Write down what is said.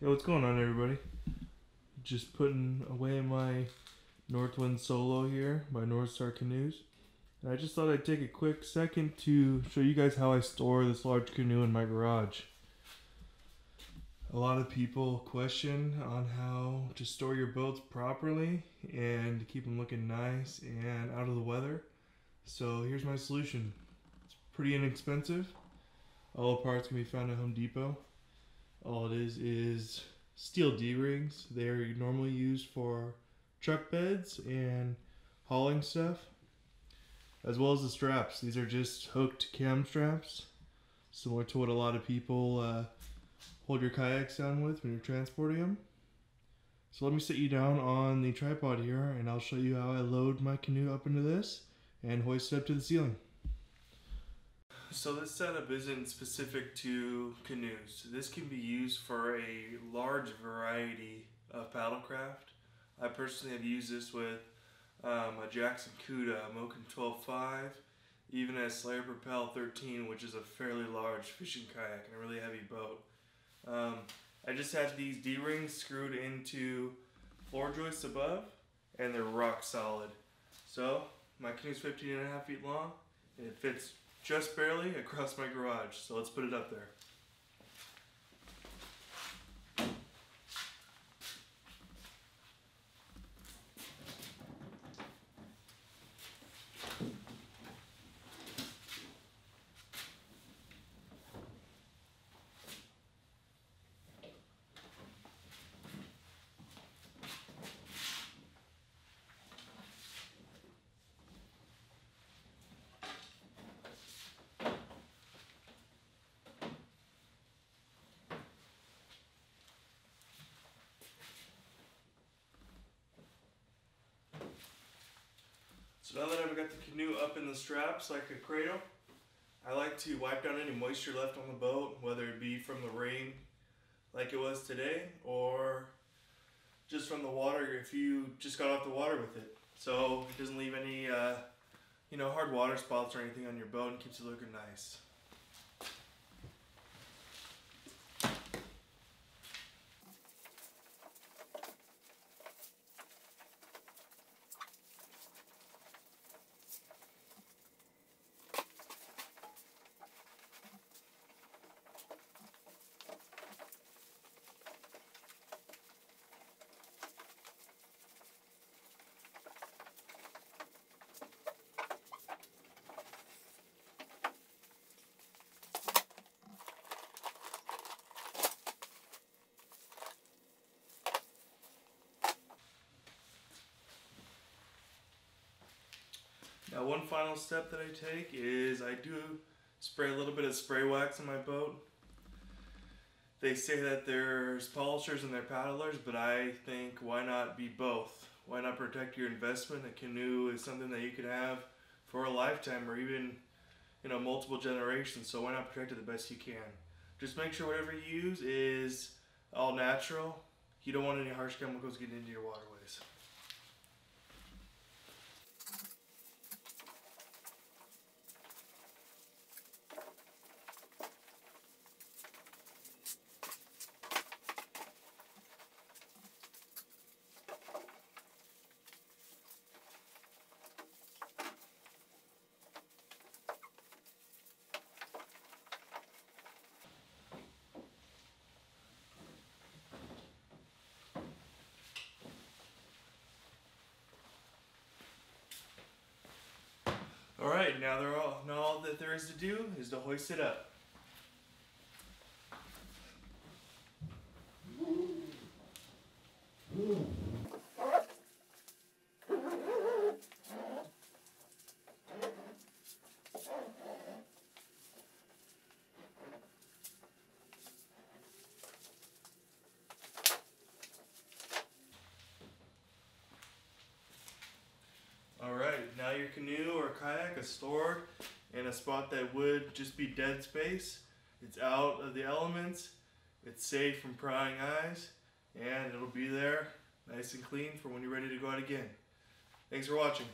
Hey, what's going on, everybody? Just putting away my Northwind Solo here by Northstar Canoes. And I just thought I'd take a quick second to show you guys how I store this large canoe in my garage. A lot of people question on how to store your boats properly and keep them looking nice and out of the weather. So here's my solution. It's pretty inexpensive. All the parts can be found at Home Depot. All it is is steel D rings. They're normally used for truck beds and hauling stuff, as well as the straps. These are just hooked cam straps, similar to what a lot of people uh, hold your kayaks down with when you're transporting them. So let me sit you down on the tripod here and I'll show you how I load my canoe up into this and hoist it up to the ceiling. So this setup isn't specific to canoes. This can be used for a large variety of paddlecraft. I personally have used this with um, a Jackson Cuda, a Moken 12.5, even a Slayer Propel 13, which is a fairly large fishing kayak and a really heavy boat. Um, I just have these D-rings screwed into floor joists above, and they're rock solid. So my canoe's 15 and a half feet long, and it fits just barely across my garage. So let's put it up there. So now that I've got the canoe up in the straps like a cradle, I like to wipe down any moisture left on the boat, whether it be from the rain like it was today or just from the water if you just got off the water with it. So it doesn't leave any, uh, you know, hard water spots or anything on your boat and keeps it looking nice. Now one final step that I take is I do spray a little bit of spray wax on my boat. They say that there's polishers and there's paddlers, but I think why not be both? Why not protect your investment? A canoe is something that you could have for a lifetime or even you know multiple generations. So why not protect it the best you can? Just make sure whatever you use is all natural. You don't want any harsh chemicals getting into your waterways. All right, now they're all now all that there is to do is to hoist it up. All now your canoe or kayak is stored in a spot that would just be dead space. It's out of the elements, it's safe from prying eyes, and it'll be there nice and clean for when you're ready to go out again. Thanks for watching.